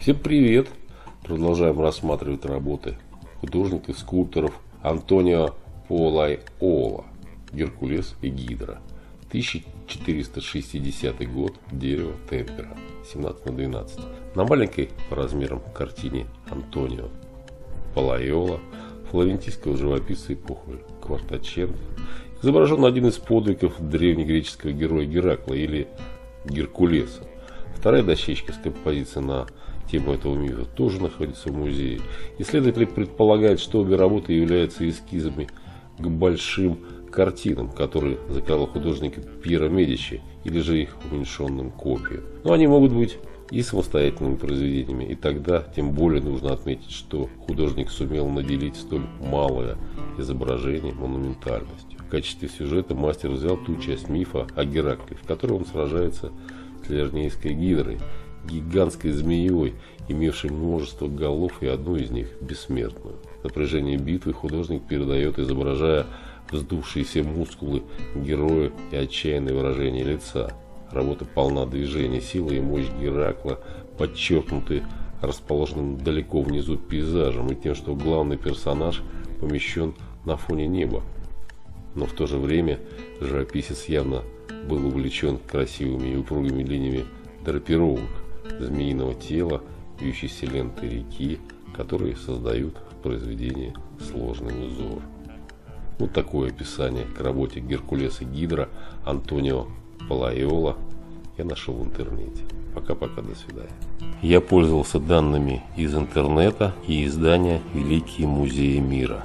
Всем привет! Продолжаем рассматривать работы художников, скульпторов Антонио Полайола, Геркулес и Гидра. 1460 год, дерево темпера, 17 на 12. На маленькой по размерам картине Антонио Палайола, флорентийского живописца эпохи Квартаченто, изображен один из подвигов древнегреческого героя Геракла или Геркулеса. Вторая дощечка с композицией на тему этого мифа тоже находится в музее. Исследователи предполагают, что обе работы являются эскизами к большим картинам, которые заказал художник Пьеро Медичи, или же их уменьшенным копиям. Но они могут быть и самостоятельными произведениями, и тогда тем более нужно отметить, что художник сумел наделить столь малое изображение монументальностью. В качестве сюжета мастер взял ту часть мифа о Геракле, в которой он сражается с Лернейской гидрой, гигантской змеей, имевшей множество голов и одну из них бессмертную. Напряжение битвы художник передает, изображая вздувшиеся мускулы героя и отчаянное выражение лица. Работа полна движения, сила и мощь Геракла подчеркнуты расположенным далеко внизу пейзажем и тем, что главный персонаж помещен на фоне неба. Но в то же время живописец явно был увлечен красивыми и упругими линиями драпировок змеиного тела, вьющейся ленты реки, которые создают в произведении сложный узор. Вот такое описание к работе Геркулеса Гидра Антонио Палайола я нашел в интернете. Пока-пока, до свидания. Я пользовался данными из интернета и издания «Великие музеи мира».